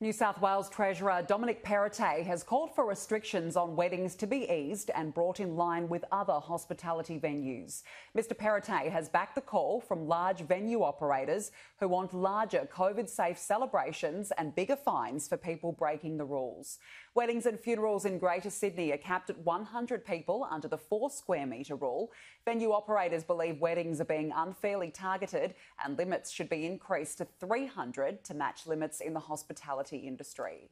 New South Wales Treasurer Dominic Perrottet has called for restrictions on weddings to be eased and brought in line with other hospitality venues. Mr Perrottet has backed the call from large venue operators who want larger COVID safe celebrations and bigger fines for people breaking the rules. Weddings and funerals in Greater Sydney are capped at 100 people under the four square metre rule. Venue operators believe weddings are being unfairly targeted and limits should be increased to 300 to match limits in the hospitality industry